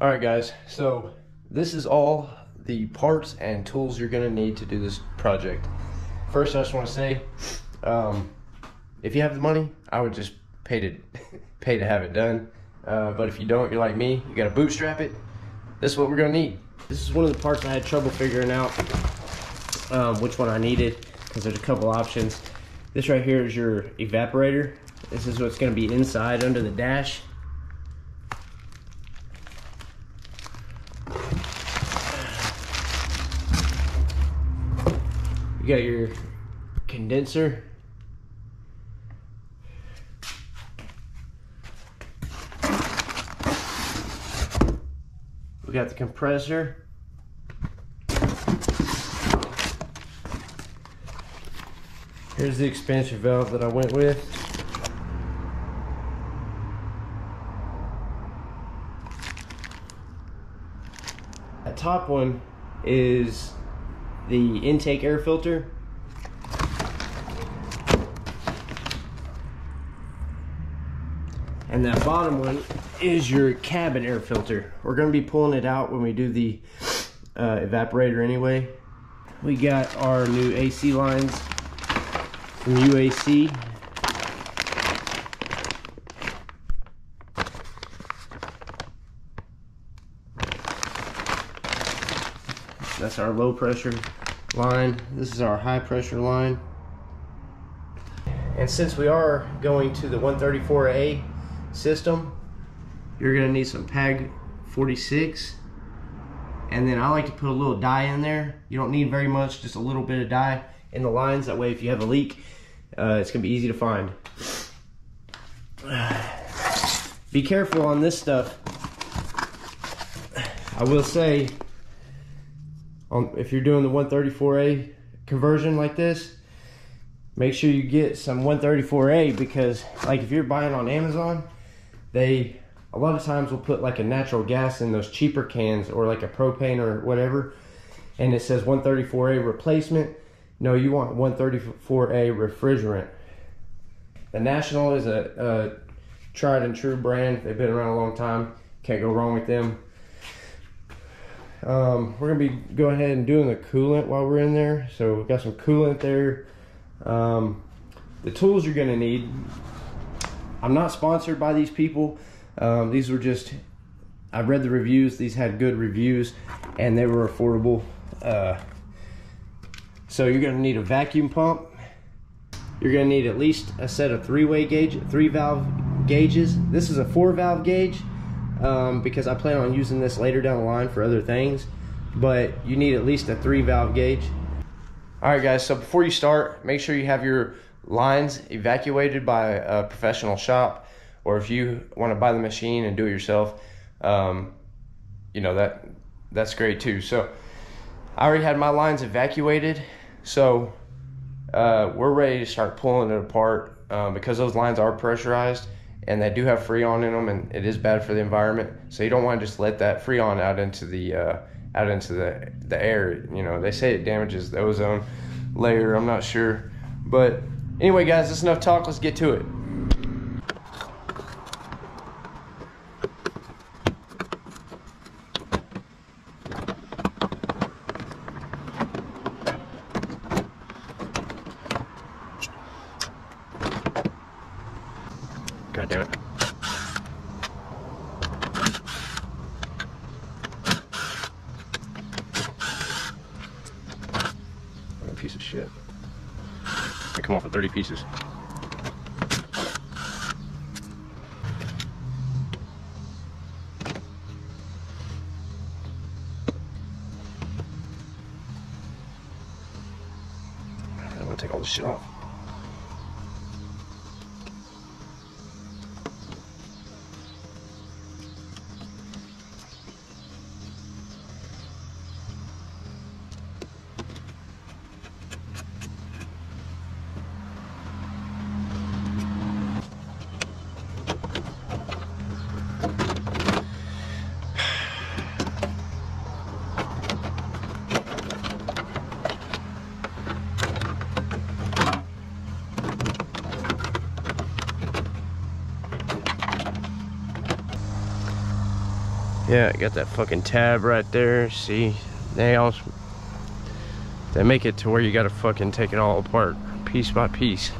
All right, guys. So this is all the parts and tools you're gonna need to do this project. First, I just want to say, um, if you have the money, I would just pay to pay to have it done. Uh, but if you don't, you're like me, you gotta bootstrap it. This is what we're gonna need. This is one of the parts I had trouble figuring out um, which one I needed because there's a couple options. This right here is your evaporator. This is what's gonna be inside under the dash. Got your condenser. We got the compressor. Here's the expansion valve that I went with. That top one is the intake air filter. And that bottom one is your cabin air filter. We're gonna be pulling it out when we do the uh, evaporator anyway. We got our new AC lines from UAC. That's our low pressure line. This is our high pressure line. And since we are going to the 134A system, you're gonna need some PAG 46. And then I like to put a little dye in there. You don't need very much, just a little bit of dye in the lines. That way if you have a leak, uh, it's gonna be easy to find. Be careful on this stuff. I will say, um, if you're doing the 134A conversion like this, make sure you get some 134A because like if you're buying on Amazon, they a lot of times will put like a natural gas in those cheaper cans or like a propane or whatever and it says 134A replacement. No, you want 134A refrigerant. The National is a, a tried and true brand. They've been around a long time. Can't go wrong with them. Um, we're gonna be going ahead and doing the coolant while we're in there. So we've got some coolant there. Um, the tools you're gonna need. I'm not sponsored by these people. Um, these were just, I read the reviews. These had good reviews and they were affordable. Uh, so you're gonna need a vacuum pump. You're gonna need at least a set of three-way gauge, three valve gauges. This is a four valve gauge um, because I plan on using this later down the line for other things. But you need at least a three valve gauge. All right, guys, so before you start, make sure you have your lines evacuated by a professional shop, or if you want to buy the machine and do it yourself, um, you know, that that's great too. So I already had my lines evacuated, so uh, we're ready to start pulling it apart um, because those lines are pressurized and they do have freon in them and it is bad for the environment. So you don't want to just let that freon out into the uh, out into the the air you know. They say it damages the ozone layer i'm not sure. But anyway guys that's enough talk. Let's get to it Yeah, got that fucking tab right there. See, nails. They make it to where you gotta fucking take it all apart, piece by piece.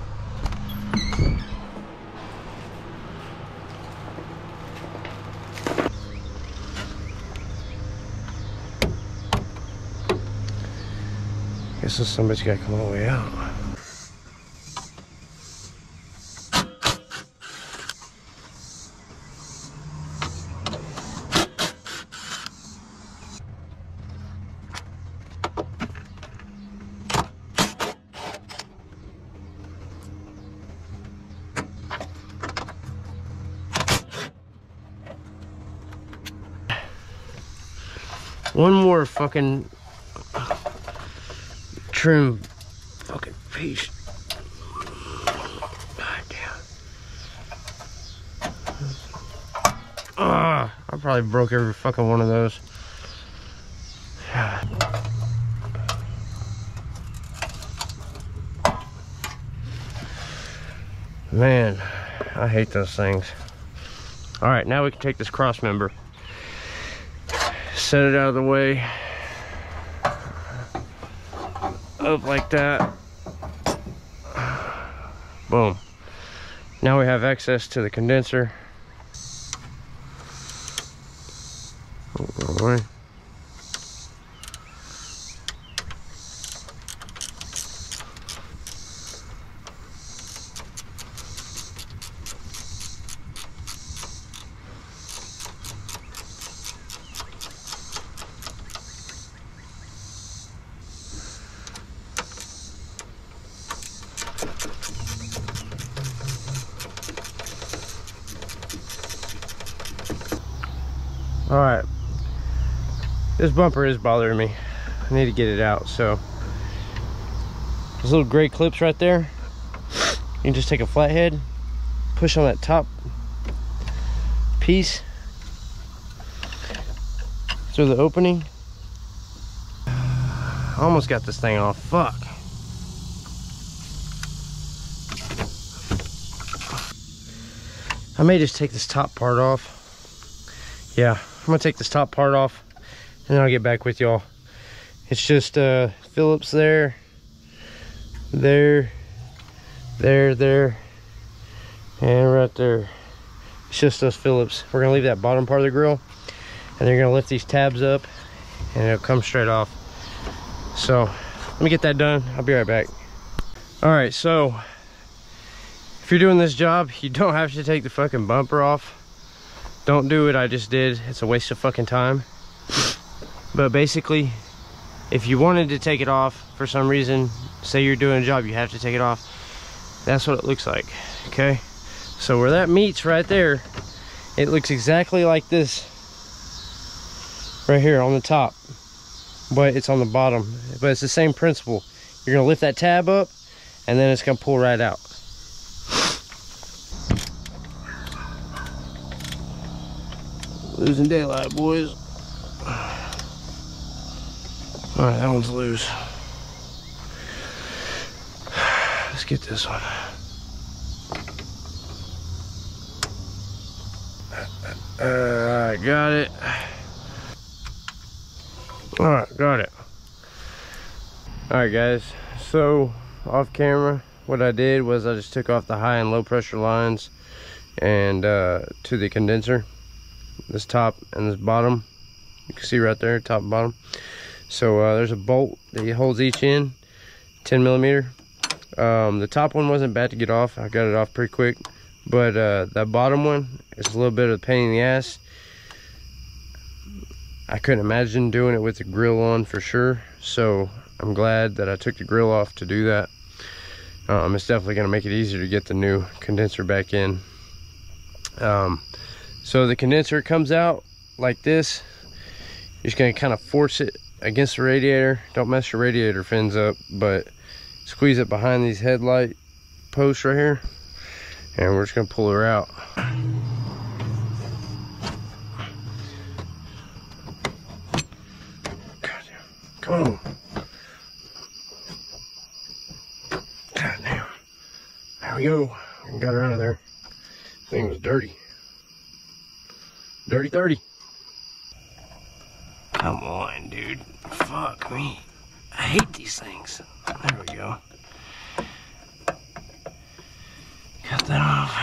Guess somebody's gotta come all the way out. Fucking trim fucking piece. God damn. Ah, I probably broke every fucking one of those. Man, I hate those things. All right, now we can take this cross member set it out of the way up like that. Boom. Now we have access to the condenser. Oh, All bumper is bothering me. I need to get it out so. Those little gray clips right there you can just take a flathead push on that top piece. Through the opening. I almost got this thing off. Fuck. I may just take this top part off. Yeah i'm gonna take this top part off and then i'll get back with y'all. It's just uh phillips there there there there and right there. It's just those phillips. We're gonna leave that bottom part of the grill and they're gonna lift these tabs up and it'll come straight off. So let me get that done. I'll be right back. All right so if you're doing this job you don't have to take the fucking bumper off. Don't do it i just did. It's a waste of fucking time but basically if you wanted to take it off for some reason say you're doing a job you have to take it off. That's what it looks like okay? So where that meets right there it looks exactly like this right here on the top. But it's on the bottom. But it's the same principle. You're gonna lift that tab up and then it's gonna pull right out. Losing daylight, boys. All right, that one's loose. Let's get this one. Uh, I got it. All right, got it. All right, guys. So, off camera, what I did was I just took off the high and low pressure lines and uh, to the condenser this top and this bottom you can see right there top and bottom so uh, there's a bolt that holds each in 10 millimeter. Um, the top one wasn't bad to get off. I got it off pretty quick. But uh, that bottom one is a little bit of a pain in the ass. I couldn't imagine doing it with the grill on for sure. So I'm glad that I took the grill off to do that. Um, it's definitely going to make it easier to get the new condenser back in. Um, so the condenser comes out like this. You're just gonna kind of force it against the radiator. Don't mess your radiator fins up, but squeeze it behind these headlight posts right here. And we're just gonna pull her out. Come on. There we go. Got her out of there. Thing was dirty. Dirty 30. Come on, dude. Fuck me. I hate these things. There we go. Cut that off.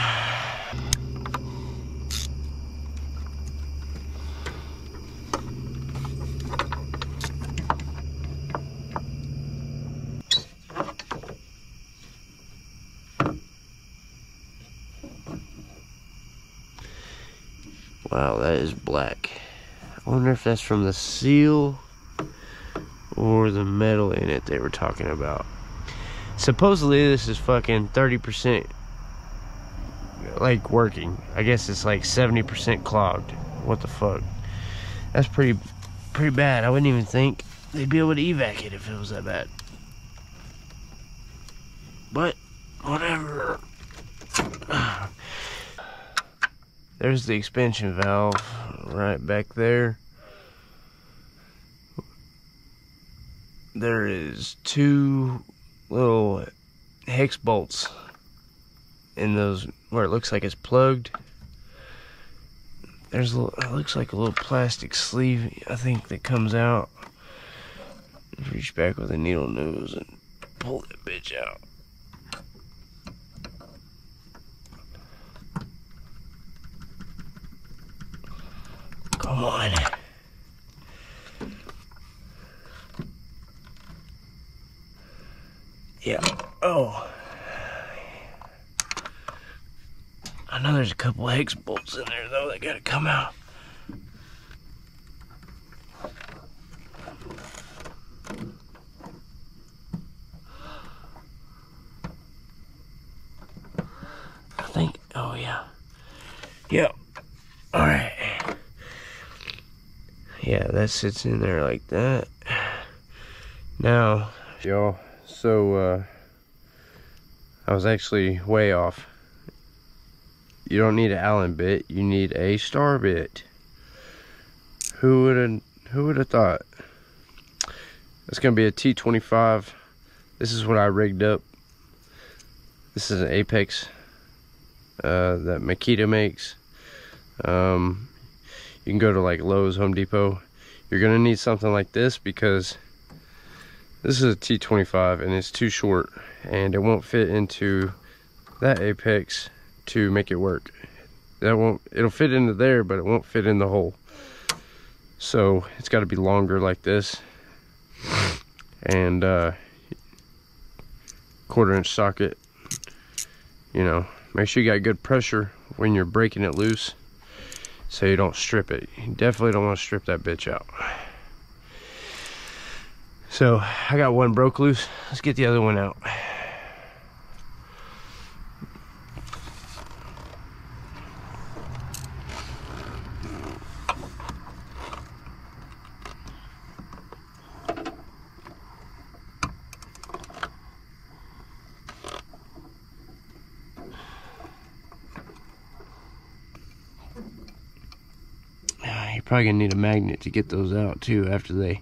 Wow, that is black. I wonder if that's from the seal or the metal in it they were talking about. Supposedly this is fucking 30% like working. I guess it's like 70% clogged. What the fuck? That's pretty pretty bad. I wouldn't even think they'd be able to evac it if it was that bad. But whatever. There's the expansion valve right back there. There is two little hex bolts in those where it looks like it's plugged. There's a little, it looks like a little plastic sleeve I think that comes out. Reach back with a needle nose and pull that bitch out. Come on. Yeah. Oh. I know there's a couple hex bolts in there though that gotta come out. I think, oh yeah. Yep. Alright. Yeah, that sits in there like that. Now, y'all, so uh, I was actually way off. You don't need an Allen bit, you need a star bit. Who would have who would have thought? It's gonna be a T25. This is what I rigged up. This is an Apex uh, that Makita makes. Um, you can go to like Lowe's, Home Depot. You're gonna need something like this because this is a T25 and it's too short and it won't fit into that Apex to make it work. That won't, it'll fit into there, but it won't fit in the hole. So it's gotta be longer like this. And uh, quarter inch socket, you know, make sure you got good pressure when you're breaking it loose so you don't strip it. You definitely don't want to strip that bitch out. So I got one broke loose. Let's get the other one out. Ah, you're probably gonna need a magnet to get those out too after they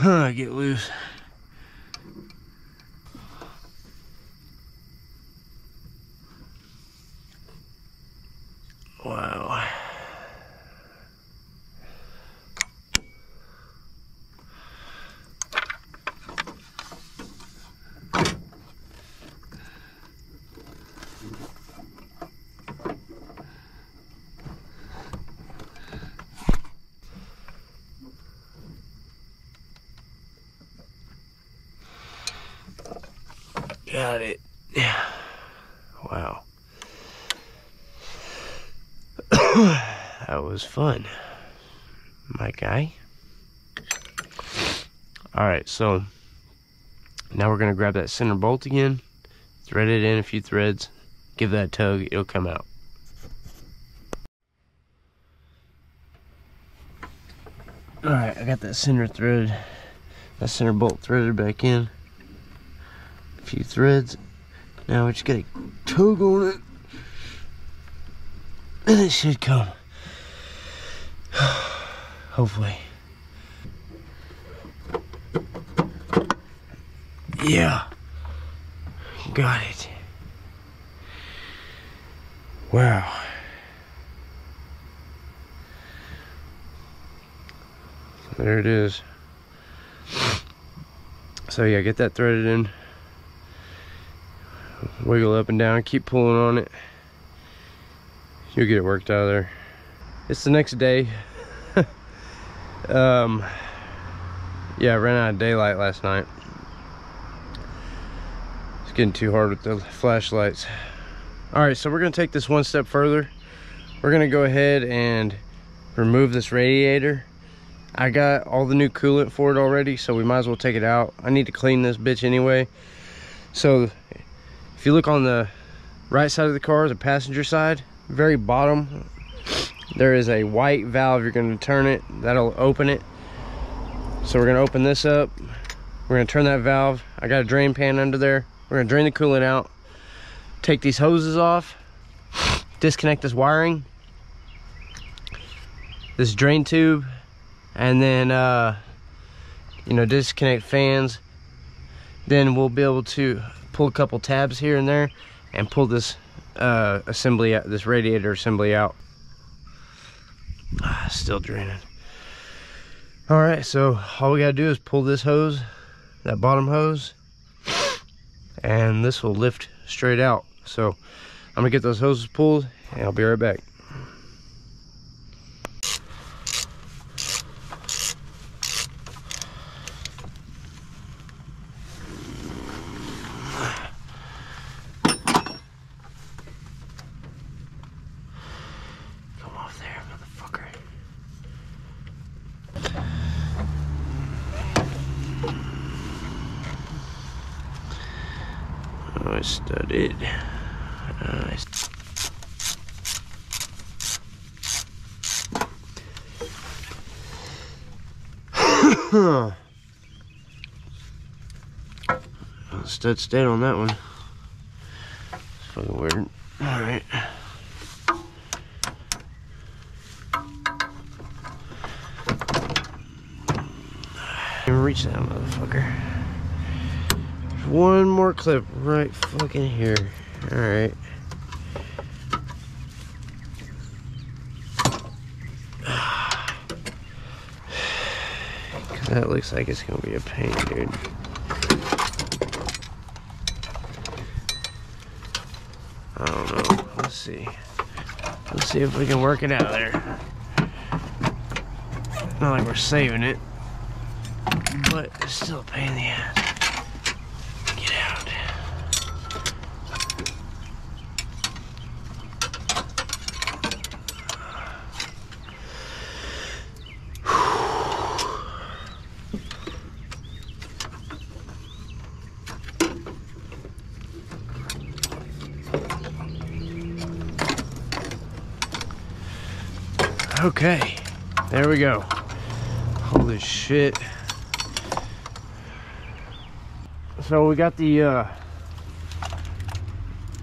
get loose. Wow. Got it. Yeah. Wow. that was fun. My guy. Alright, so now we're going to grab that center bolt again, thread it in a few threads, give that a tug, it'll come out. Alright, I got that center thread, that center bolt threaded back in A few threads. Now we just got a tug on it. And it should come. Hopefully. Yeah. Got it. Wow. there it is. So yeah get that threaded in. Wiggle up and down. Keep pulling on it. You'll get it worked out of there. It's the next day. Um yeah I ran out of daylight last night getting too hard with the flashlights. All right so we're gonna take this one step further. We're gonna go ahead and remove this radiator. I got all the new coolant for it already so we might as well take it out. I need to clean this bitch anyway. So if you look on the right side of the car the passenger side very bottom there is a white valve. You're to turn it. That'll open it. So we're to open this up. We're to turn that valve. I got a drain pan under there we're to drain the coolant out take these hoses off disconnect this wiring this drain tube and then uh, you know disconnect fans. Then we'll be able to pull a couple tabs here and there and pull this uh, assembly out this radiator assembly out. Ah, still draining. All right so all we gotta do is pull this hose that bottom hose and this will lift straight out. So I'm gonna get those hoses pulled and I'll be right back I studied. I Stud stayed on that one. It's fucking weird. Alright. Reach that motherfucker one more clip right fucking here. Alright. that looks like it's gonna be a pain, dude. I don't know. Let's see. Let's see if we can work it out there. Not like we're saving it, but it's still a pain in the ass. Okay, there we go. Holy shit. So we got the, uh,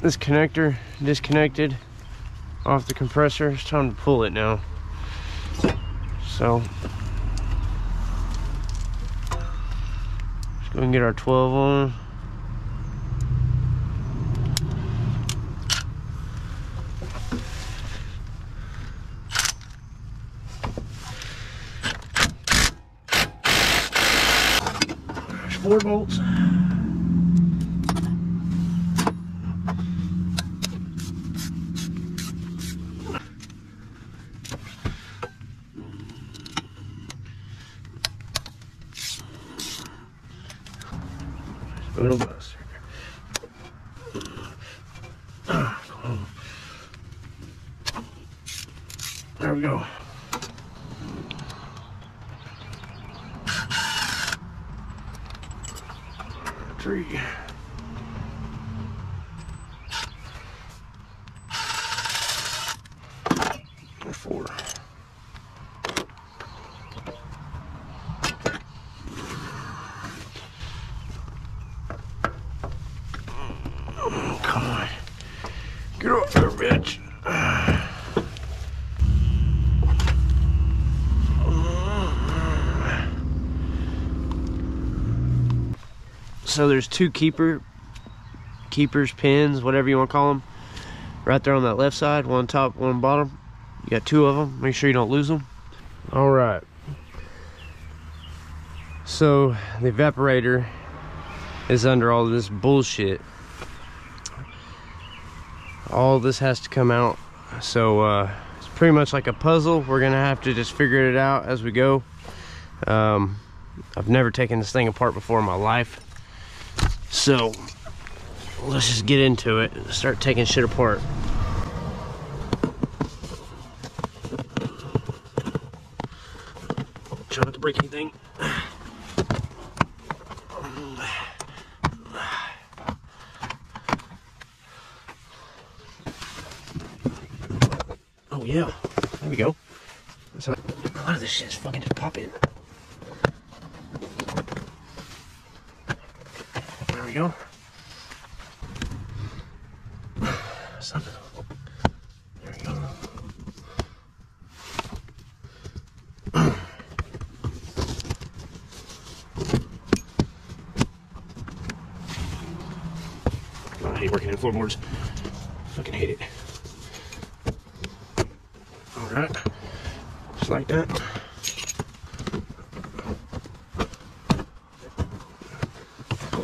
this connector disconnected off the compressor. It's time to pull it now. So, let's go and get our 12 on. four bolts. Little buster. There we go. three. Four. Come on. Get up there, bitch. So there's two keeper keepers pins whatever you want to call them right there on that left side one top one bottom you got two of them make sure you don't lose them all right So the evaporator is under all this bullshit. All this has to come out. So uh, it's pretty much like a puzzle. We're gonna have to just figure it out as we go. Um, I've never taken this thing apart before in my life. So let's just get into it and start taking shit apart. Try not to break anything. Oh yeah, there we go. So a lot of this shit is fucking just popping. There we go. Something. There we go. God, I hate working in floorboards. Fucking hate it. Alright. Just like that.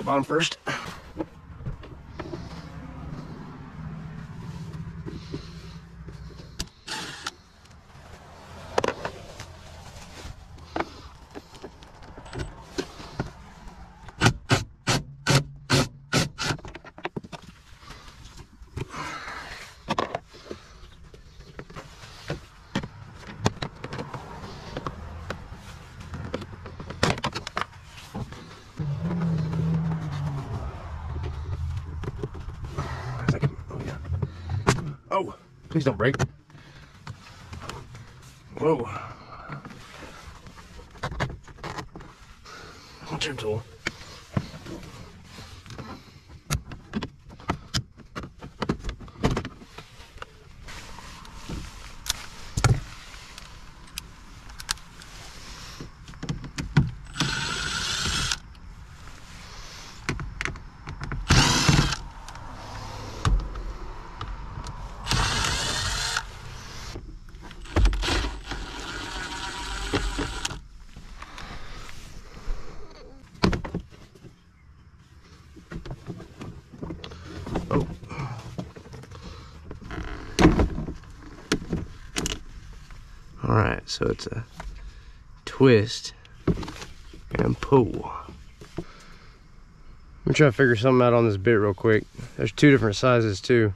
Bottom first. Don't break. Oh. All right, so it's a twist and pull. I'm trying to figure something out on this bit real quick. There's two different sizes too.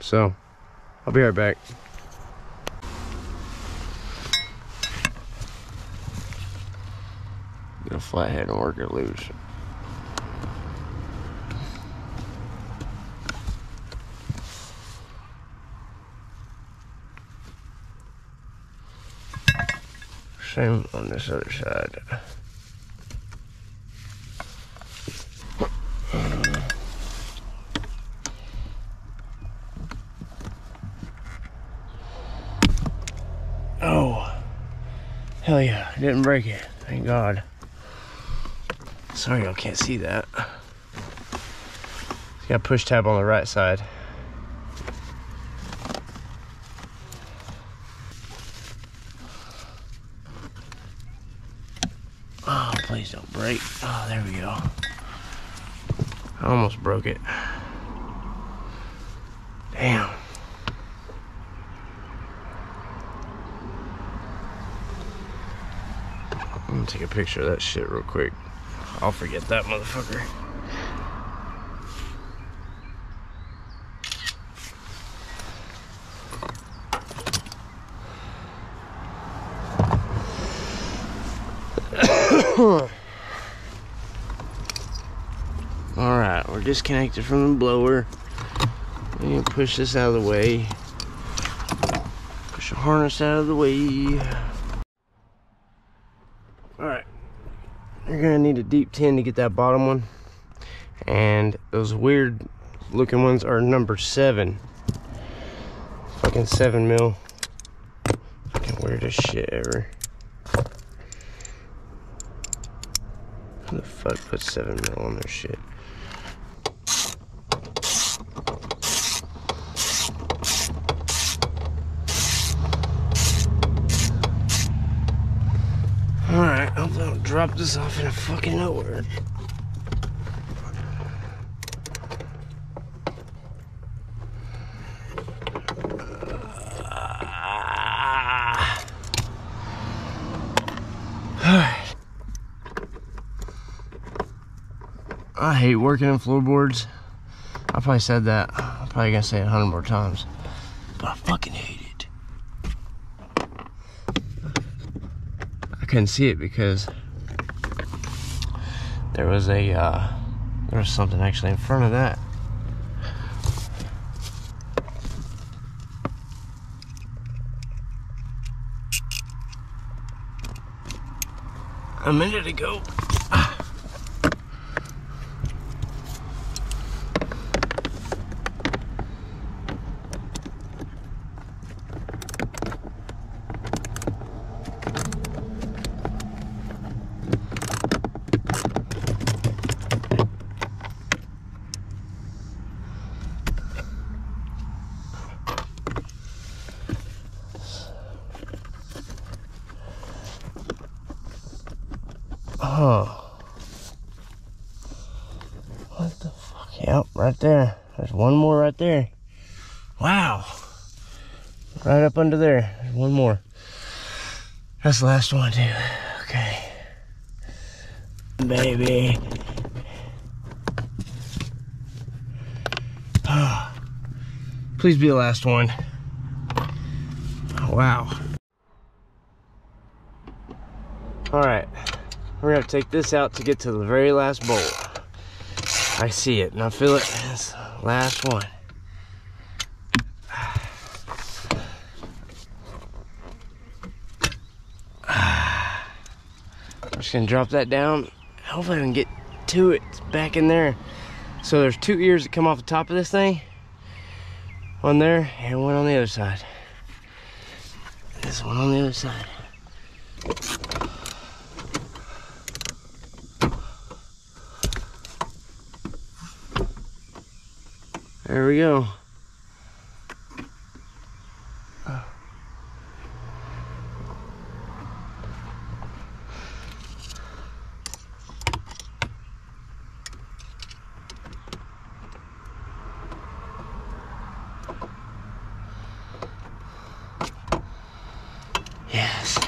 So, I'll be right back. Get a flathead and work it loose. Same on this other side. Oh, hell yeah, I didn't break it. Thank God. Sorry, y'all can't see that. It's Got a push tab on the right side. Oh, please. Oh, there we go. I almost broke it. Damn. I'm gonna take a picture of that shit real quick. I'll forget that motherfucker. All right, we're disconnected from the blower. We can push this out of the way. Push the harness out of the way. All right, you're gonna need a deep 10 to get that bottom one. And those weird looking ones are number seven. Fucking seven mil. Fucking weirdest shit ever. Who the fuck put seven mil on their shit? This off in a fucking nowhere. I hate working in floorboards. I probably said that. I'm probably gonna say it a hundred more times. But I fucking hate it. I couldn't see it because there was a uh, there was something actually in front of that. A minute ago. Oh. What the fuck? Yep, right there. There's one more right there. Wow. Right up under there. There's one more. That's the last one, too. Okay. Baby. Oh. Please be the last one. Wow. All right. We're gonna take this out to get to the very last bolt. I see it and I feel it. It's last one. I'm just gonna drop that down. Hopefully I can get to it back in there. So there's two ears that come off the top of this thing. One there and one on the other side. This one on the other side. There we go. Yes.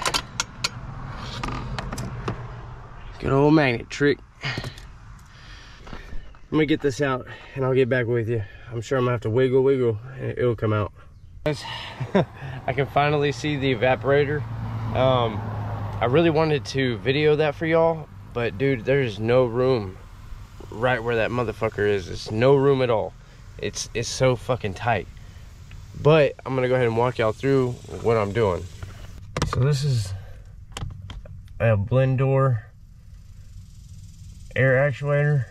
Good old magnet trick. I'm gonna get this out and I'll get back with you. I'm sure I'm gonna have to wiggle, wiggle, and it'll come out. I can finally see the evaporator. Um, I really wanted to video that for y'all, but dude, there's no room right where that motherfucker is. It's no room at all. It's it's so fucking tight. But I'm gonna go ahead and walk y'all through what I'm doing. So this is a blend door air actuator.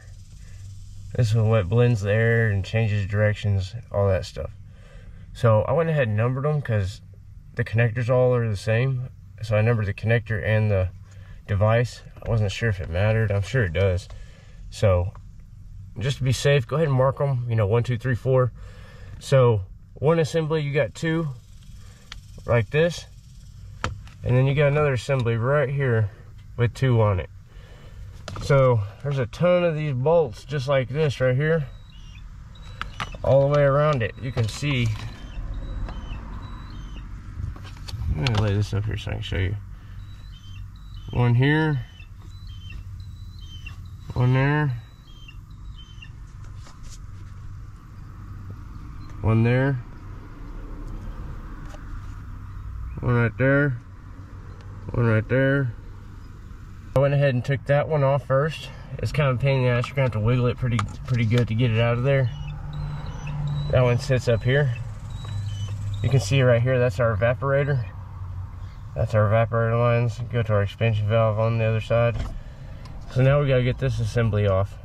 This is what blends the air and changes directions, all that stuff. So I went ahead and numbered them because the connectors all are the same. So I numbered the connector and the device. I wasn't sure if it mattered. I'm sure it does. So just to be safe, go ahead and mark them, you know, one, two, three, four. So one assembly, you got two like this. And then you got another assembly right here with two on it. So there's a ton of these bolts just like this right here. All the way around it. You can see. I'm gonna lay this up here so I can show you. One here. One there. One there. One right there. One right there. I went ahead and took that one off first. It's kind of pain in the ass. You're gonna have to wiggle it pretty pretty good to get it out of there. That one sits up here. You can see right here, that's our evaporator. That's our evaporator lines. Go to our expansion valve on the other side. So now we gotta get this assembly off.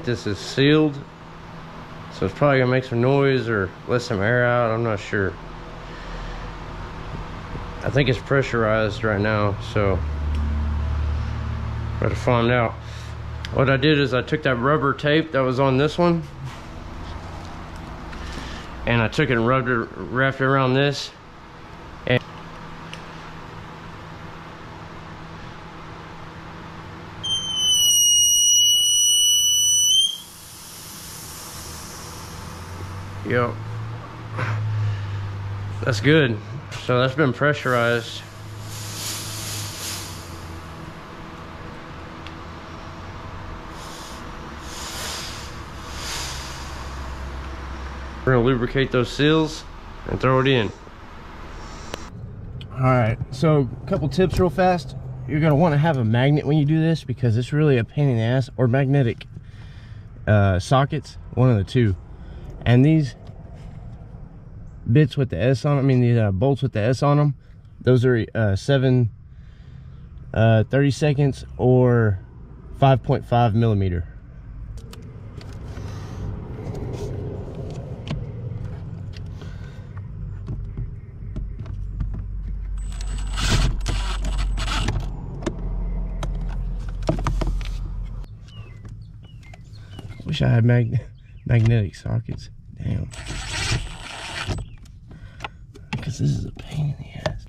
Think this is sealed. So it's probably gonna make some noise or let some air out. I'm not sure. I think it's pressurized right now, so better find out. What I did is I took that rubber tape that was on this one and I took it and rubbed it, wrapped it around this Yep. That's good. So that's been pressurized. We're gonna lubricate those seals and throw it in. All right, so a couple tips real fast. You're gonna wanna have a magnet when you do this because it's really a pain in the ass, or magnetic uh, sockets, one of the two. And these bits with the S on them, I mean the uh, bolts with the S on them, those are uh, 7 uh, 30 seconds or 5.5 millimeter. Wish I had mag magnetic sockets. Damn. Because this is a pain in the ass.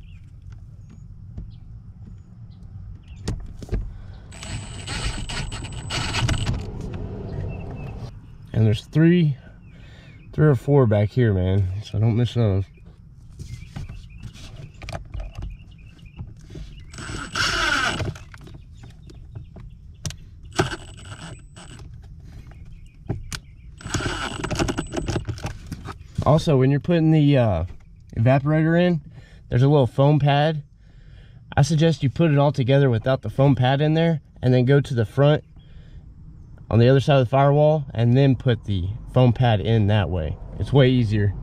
And there's three, three or four back here, man. So don't miss those. Also, when you're putting the uh, evaporator in, there's a little foam pad. I suggest you put it all together without the foam pad in there and then go to the front on the other side of the firewall and then put the foam pad in that way. It's way easier.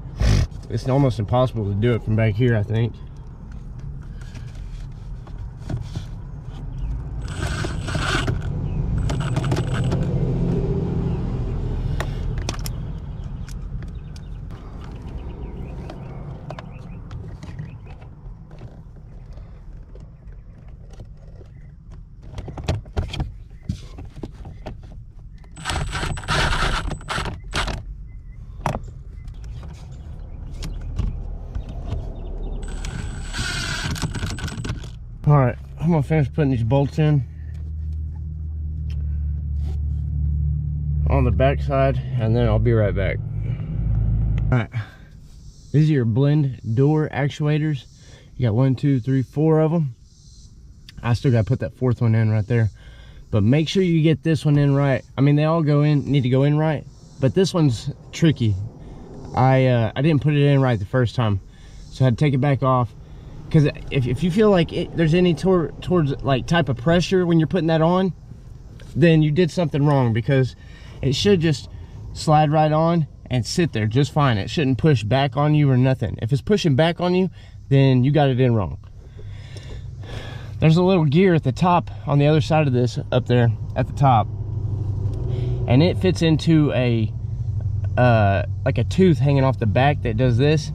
It's almost impossible to do it from back here, I think. All right, finish putting these bolts in on the back side and then I'll be right back. All right, these are your blend door actuators. You got one, two, three, four of them. I still gotta put that fourth one in right there. But make sure you get this one in right. I mean, they all go in, need to go in right, but this one's tricky. I uh, I didn't put it in right the first time. So I had to take it back off because if, if you feel like it, there's any tor towards like type of pressure when you're putting that on then you did something wrong because it should just slide right on and sit there just fine. It shouldn't push back on you or nothing. If it's pushing back on you then you got it in wrong. There's a little gear at the top on the other side of this up there at the top and it fits into a uh, like a tooth hanging off the back that does this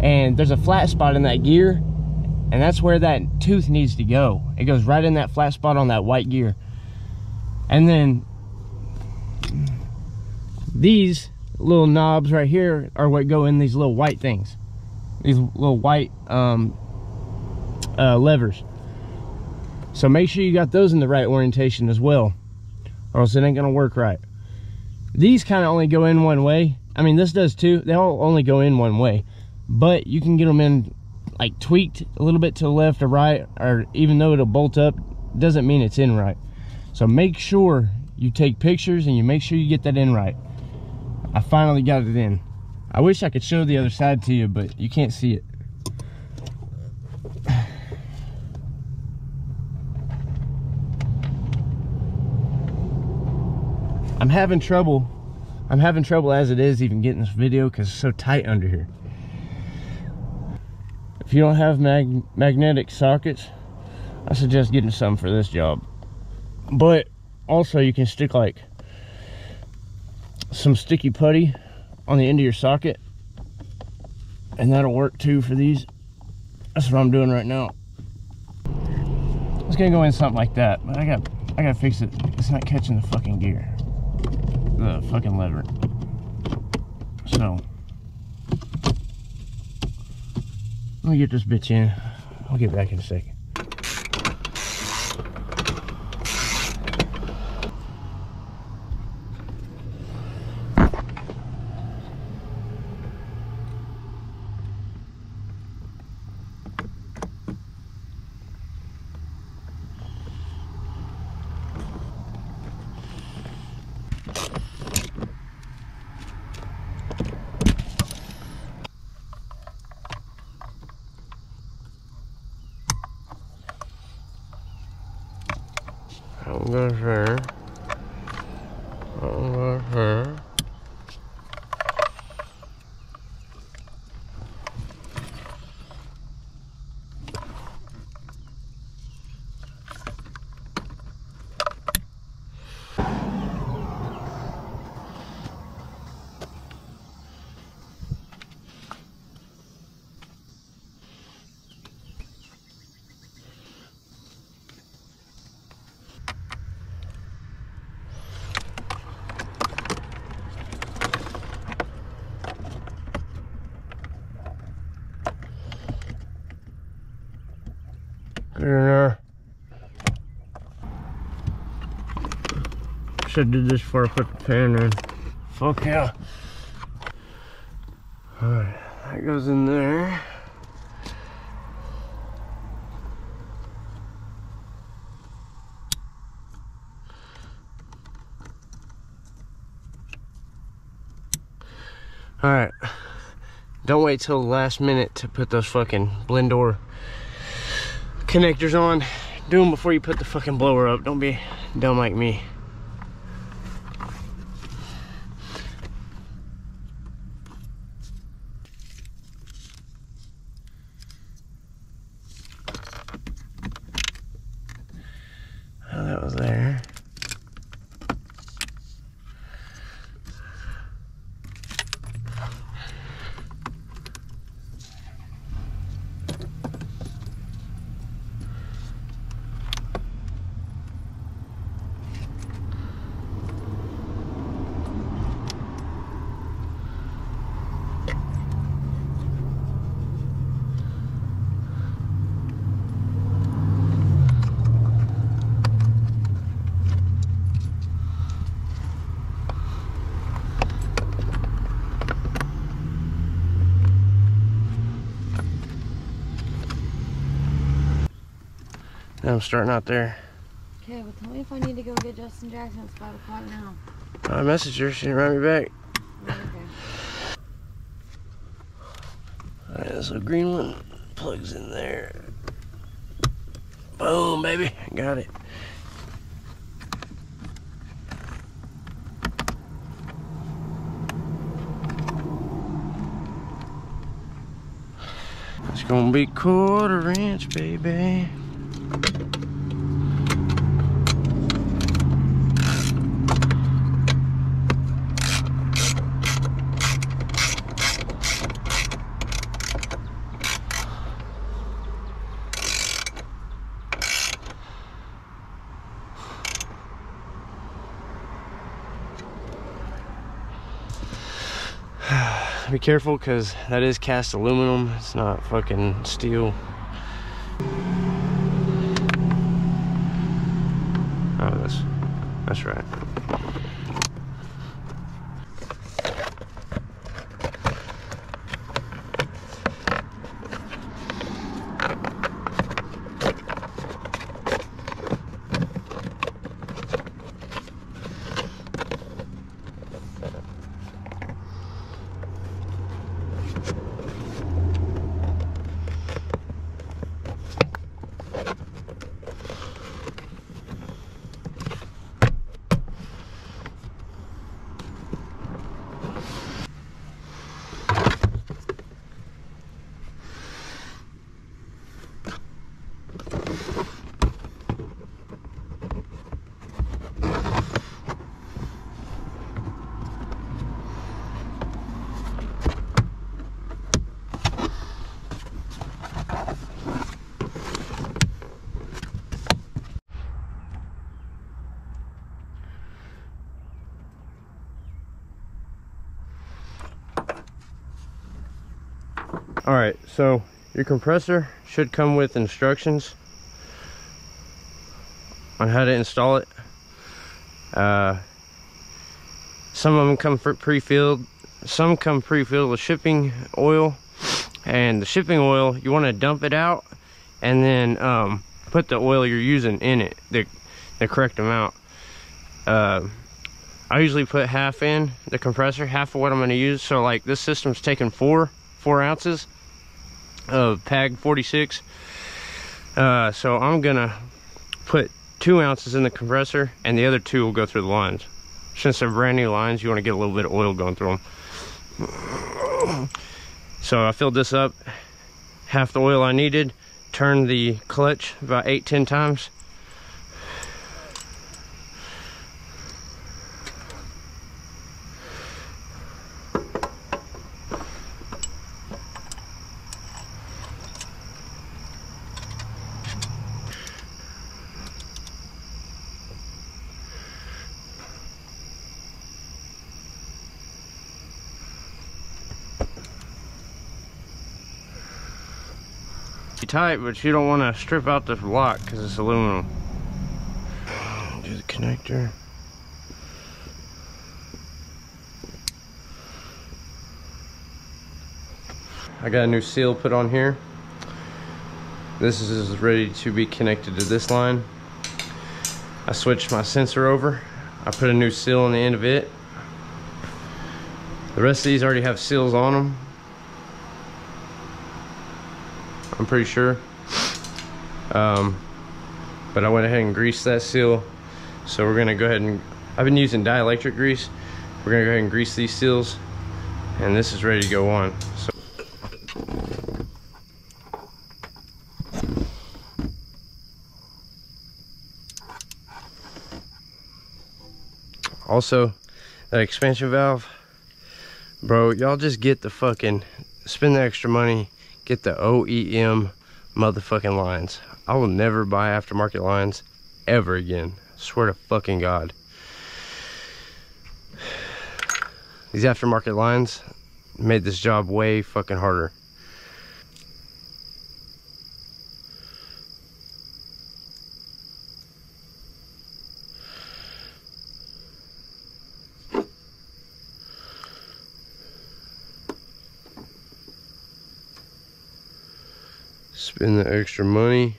and there's a flat spot in that gear and that's where that tooth needs to go. It goes right in that flat spot on that white gear. And then these little knobs right here are what go in these little white things. These little white um, uh, levers. So make sure you got those in the right orientation as well or else it ain't gonna work right. These kind of only go in one way. I mean this does too. They all only go in one way. But you can get them in like tweaked a little bit to the left or right or even though it'll bolt up doesn't mean it's in right. So make sure you take pictures and you make sure you get that in right. I finally got it in. I wish i could show the other side to you but you can't see it. I'm having trouble. I'm having trouble as it is even getting this video because it's so tight under here you don't have mag magnetic sockets I suggest getting some for this job. But also you can stick like some sticky putty on the end of your socket and that'll work too for these. That's what I'm doing right now. It's gonna go in something like that but I got I gotta fix it. It's not catching the fucking gear. The fucking lever. So let me get this bitch in. I'll get back in a second Over her. Over her. Get in there. Should have did this before I put the pan in. Fuck yeah. Alright, that goes in there. Alright. Don't wait till the last minute to put those fucking blend door connectors on. Do them before you put the fucking blower up. Don't be dumb like me. Oh, that was there. Now I'm starting out there. Okay, well tell me if I need to go get Justin Jackson. It's 5 o'clock now. I messaged her. She didn't write me back. Okay. Alright, so green one plugs in there. Boom, baby. Got it. It's gonna be quarter inch, baby. Be careful because that is cast aluminum. It's not fucking steel. Oh, that's that's right. All right so your compressor should come with instructions on how to install it. Uh, some of them come pre-filled some come pre-filled with shipping oil. And the shipping oil you want to dump it out and then um, put the oil you're using in it the, the correct amount. Uh, I usually put half in the compressor half of what I'm going to use. So like this system's taking four four ounces of PAG 46 uh, so I'm gonna put two ounces in the compressor and the other two will go through the lines. Since they're brand new lines you want to get a little bit of oil going through them so I filled this up half the oil I needed turned the clutch about eight ten times tight, but you don't want to strip out the lock because it's aluminum. Do the connector. I got a new seal put on here. This is ready to be connected to this line. I switched my sensor over. I put a new seal on the end of it. The rest of these already have seals on them. I'm pretty sure. Um, but I went ahead and greased that seal. So we're gonna go ahead and, I've been using dielectric grease. We're gonna go ahead and grease these seals and this is ready to go on. So also that expansion valve bro y'all just get the fucking spend the extra money get the OEM motherfucking lines. I will never buy aftermarket lines ever again. Swear to fucking God. These aftermarket lines made this job way fucking harder. Spend the extra money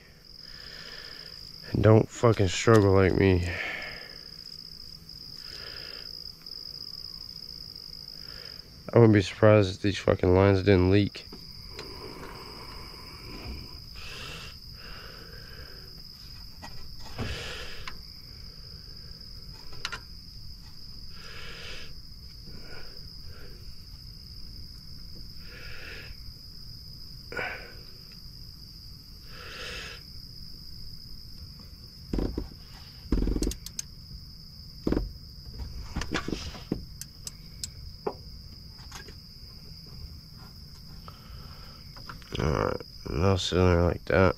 and don't fucking struggle like me. I wouldn't be surprised if these fucking lines didn't leak. Alright, sit in there like that.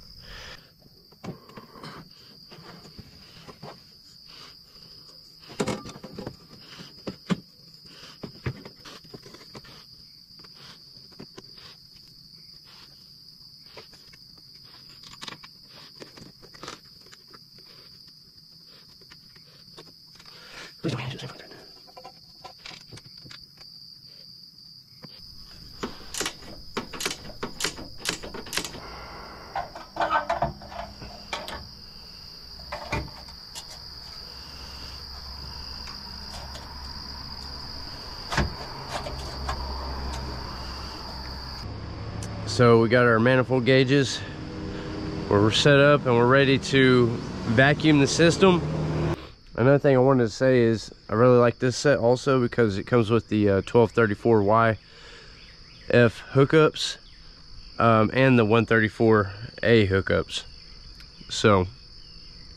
We got our manifold gauges. We're set up and we're ready to vacuum the system. Another thing I wanted to say is I really like this set also because it comes with the uh, 1234Y F hookups um, and the 134A hookups. So,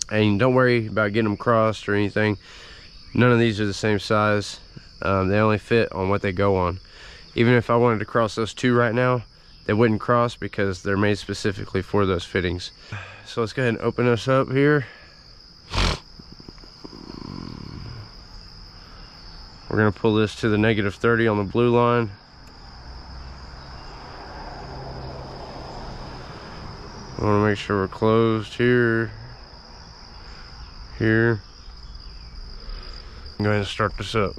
and don't worry about getting them crossed or anything. None of these are the same size. Um, they only fit on what they go on. Even if I wanted to cross those two right now, they wouldn't cross because they're made specifically for those fittings. So let's go ahead and open this up here. We're gonna pull this to the negative 30 on the blue line. I want to make sure we're closed here, here. I'm going to start this up.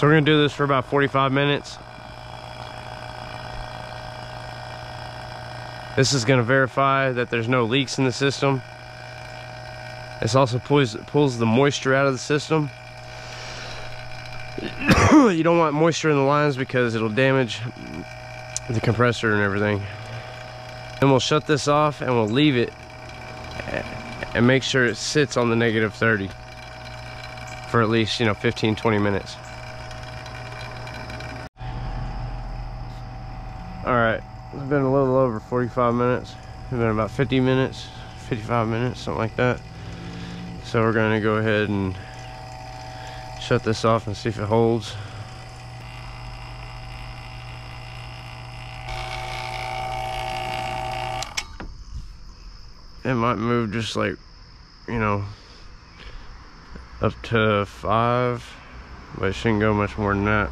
So we're gonna do this for about 45 minutes. This is gonna verify that there's no leaks in the system. This also pulls, pulls the moisture out of the system. you don't want moisture in the lines because it'll damage the compressor and everything. Then we'll shut this off and we'll leave it and make sure it sits on the negative 30 for at least, you know, 15, 20 minutes. All right, it's been a little over 45 minutes. It's been about 50 minutes, 55 minutes, something like that. So we're gonna go ahead and shut this off and see if it holds. It might move just like, you know, up to five, but it shouldn't go much more than that.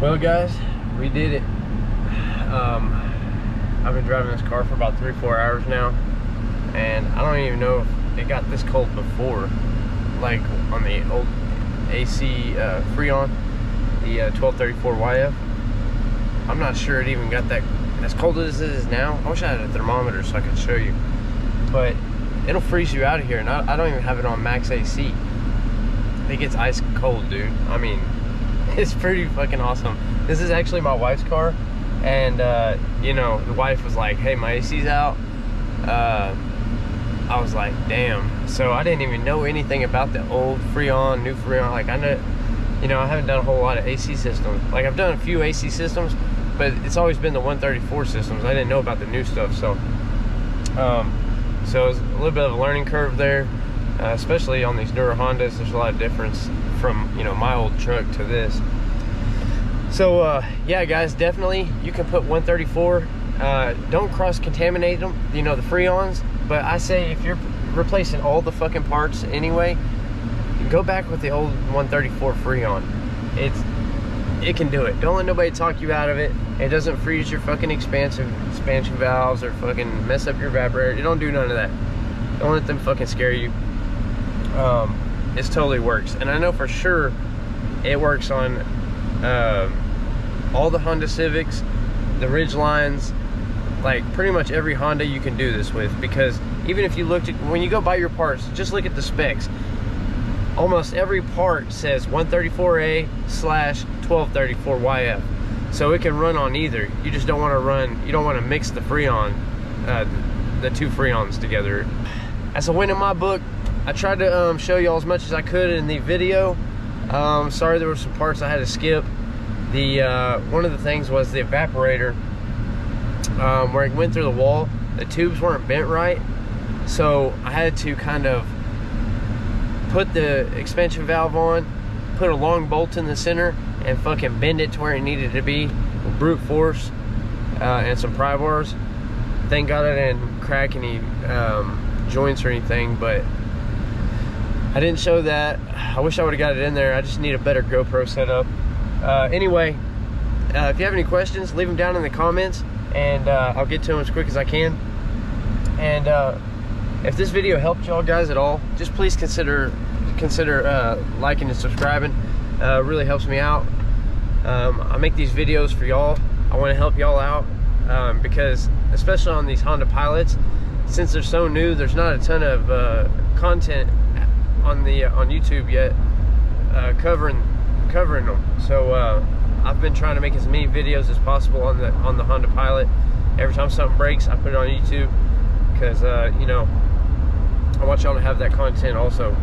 Well, guys, we did it. Um, I've been driving this car for about three, four hours now, and I don't even know if it got this cold before. Like on the old AC uh, Freon, the uh, 1234YF. I'm not sure it even got that as cold as it is now. I wish I had a thermometer so I could show you, but it'll freeze you out of here, and I, I don't even have it on max AC. It gets ice cold, dude. I mean, it's pretty fucking awesome. This is actually my wife's car, and uh, you know, the wife was like, "Hey, my AC's out." Uh, I was like, "Damn!" So I didn't even know anything about the old Freon, new Freon. Like I know, you know, I haven't done a whole lot of AC systems. Like I've done a few AC systems, but it's always been the 134 systems. I didn't know about the new stuff, so um, so it was a little bit of a learning curve there. Uh, especially on these newer Hondas, there's a lot of difference from you know my old truck to this. So uh, yeah, guys, definitely you can put 134. Uh, don't cross contaminate them, you know the Freons. But I say if you're replacing all the fucking parts anyway, go back with the old 134 Freon. It's it can do it. Don't let nobody talk you out of it. It doesn't freeze your fucking expansive expansion valves or fucking mess up your evaporator. It don't do none of that. Don't let them fucking scare you um, it totally works. And I know for sure it works on uh, all the Honda Civics, the Ridgelines, like pretty much every Honda you can do this with because even if you looked at, when you go buy your parts, just look at the specs. Almost every part says 134A slash 1234YF. So it can run on either. You just don't want to run, you don't want to mix the Freon, uh, the two Freons together. That's a win in my book. I tried to um, show y'all as much as I could in the video. Um, sorry there were some parts I had to skip. The uh, One of the things was the evaporator. Um, where it went through the wall, the tubes weren't bent right. So I had to kind of put the expansion valve on, put a long bolt in the center, and fucking bend it to where it needed to be with brute force uh, and some pry bars. Thank God I didn't crack any um, joints or anything, but I didn't show that. I wish I would have got it in there. I just need a better GoPro setup. Uh, anyway, uh, if you have any questions, leave them down in the comments and uh, I'll get to them as quick as I can. And uh, if this video helped y'all guys at all, just please consider consider uh, liking and subscribing. Uh, really helps me out. Um, I make these videos for y'all. I want to help y'all out um, because, especially on these Honda Pilots, since they're so new, there's not a ton of content on the uh, on YouTube yet uh, covering covering them. So uh, I've been trying to make as many videos as possible on the on the Honda Pilot. Every time something breaks, I put it on YouTube because uh, you know I want y'all to have that content also.